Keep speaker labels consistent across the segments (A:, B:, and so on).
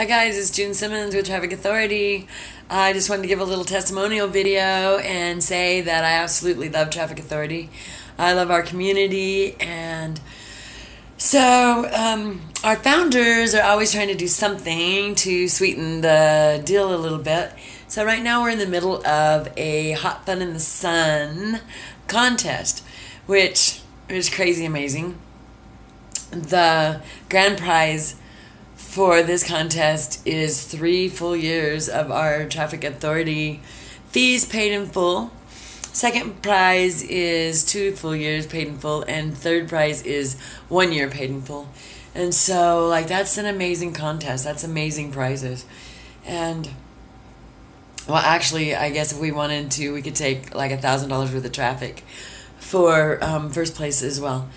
A: Hi guys, it's June Simmons with Traffic Authority. I just wanted to give a little testimonial video and say that I absolutely love Traffic Authority. I love our community and so um, our founders are always trying to do something to sweeten the deal a little bit. So right now we're in the middle of a Hot Fun in the Sun contest, which is crazy amazing. The grand prize for this contest is three full years of our traffic authority fees paid in full. Second prize is two full years paid in full, and third prize is one year paid in full. And so, like, that's an amazing contest. That's amazing prizes. And, well, actually, I guess if we wanted to, we could take like a $1,000 worth of traffic for um, first place as well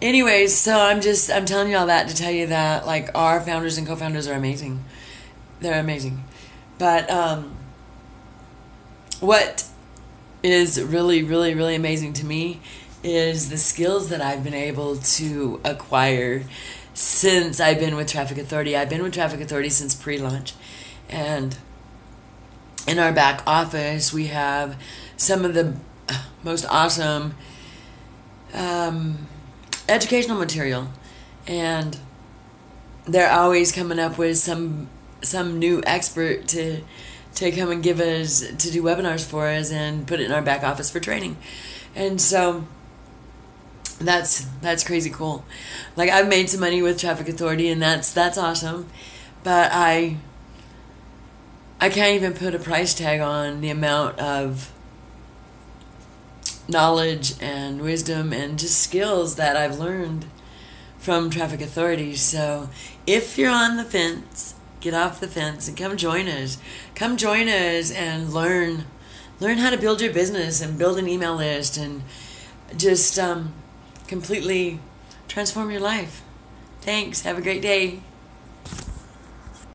A: anyways, so I'm just I'm telling you all that to tell you that like our founders and co-founders are amazing. They're amazing. But um what is really really really amazing to me is the skills that I've been able to acquire since I've been with Traffic Authority. I've been with Traffic Authority since pre-launch and in our back office we have some of the most awesome um, educational material. And they're always coming up with some some new expert to to come and give us to do webinars for us and put it in our back office for training. And so that's that's crazy cool. Like i've made some money with traffic authority and that's that's awesome. But i i can't even put a price tag on the amount of knowledge and wisdom and just skills that I've learned from traffic authorities. So if you're on the fence, get off the fence and come join us. Come join us and learn learn how to build your business and build an email list and just um, completely transform your life. Thanks. Have a great day.